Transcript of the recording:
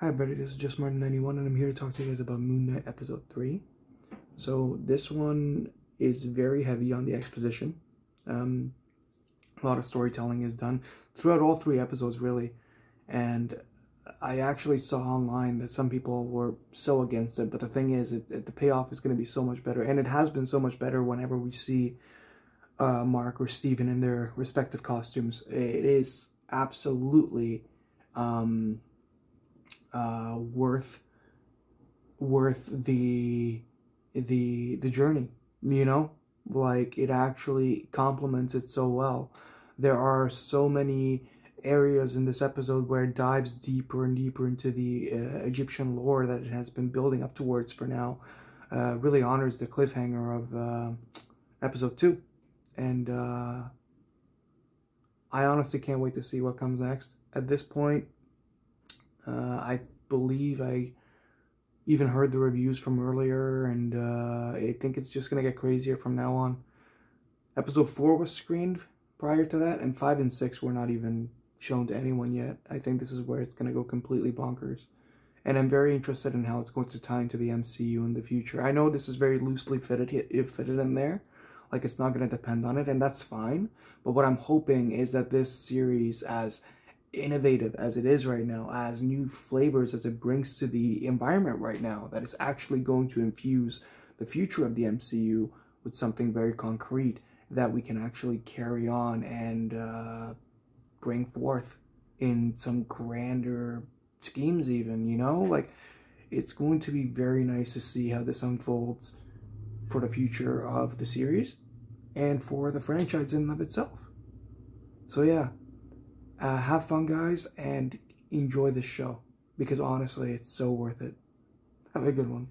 Hi everybody, this is Just Marton91 and I'm here to talk to you guys about Moon Knight Episode 3. So this one is very heavy on the exposition. Um, a lot of storytelling is done throughout all three episodes really. And I actually saw online that some people were so against it, but the thing is, it, it, the payoff is going to be so much better. And it has been so much better whenever we see uh, Mark or Steven in their respective costumes. It is absolutely... Um, uh, worth worth the the the journey you know? Like it actually complements it so well. There are so many areas in this episode where it dives deeper and deeper into the uh, Egyptian lore that it has been building up towards for now uh, really honors the cliffhanger of uh, episode 2 and uh, I honestly can't wait to see what comes next. At this point uh, I believe I even heard the reviews from earlier, and uh, I think it's just going to get crazier from now on. Episode 4 was screened prior to that, and 5 and 6 were not even shown to anyone yet. I think this is where it's going to go completely bonkers. And I'm very interested in how it's going to tie into the MCU in the future. I know this is very loosely fitted, fitted in there. Like, it's not going to depend on it, and that's fine. But what I'm hoping is that this series, as innovative as it is right now, as new flavors as it brings to the environment right now, that is actually going to infuse the future of the MCU with something very concrete that we can actually carry on and uh, bring forth in some grander schemes even, you know? Like, it's going to be very nice to see how this unfolds for the future of the series and for the franchise in of itself. So yeah, uh, have fun, guys, and enjoy the show because honestly, it's so worth it. Have a good one.